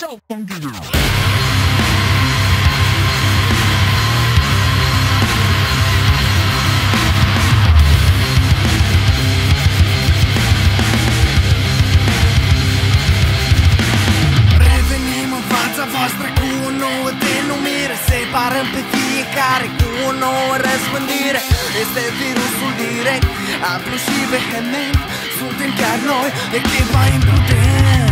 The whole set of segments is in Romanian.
so funky. Revenim în fața voastră cu o nouă denumire. Separăm pe fiecare cu o nouă răspândire. Este virusul direct, amplu și vehement. Suntem chiar noi, echipa imprudent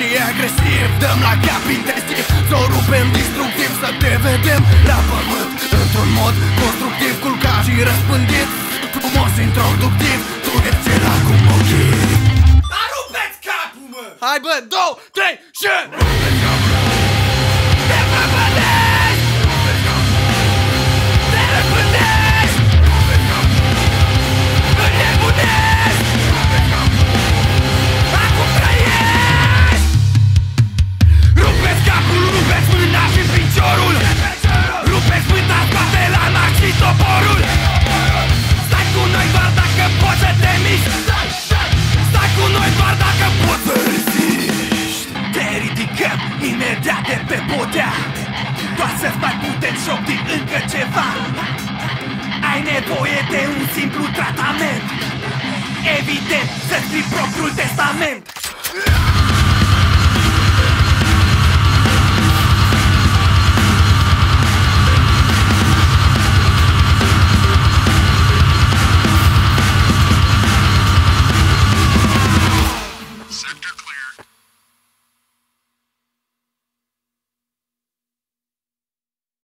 progresiv și agresiv. Dăm la cap intenstiv Să o rupem destructiv Să te vedem la pământ. Într-un mod constructiv Culcat și răspândit. Frumos introductiv Tu ești cel cu ochii. Rupeți capul, mă! Hai bă, două, trei și... Rupeți imediat de pe podea Doar să-ți mai putem șopti încă ceva. Ai nevoie de un simplu tratament. Evident, să scrii propriul testament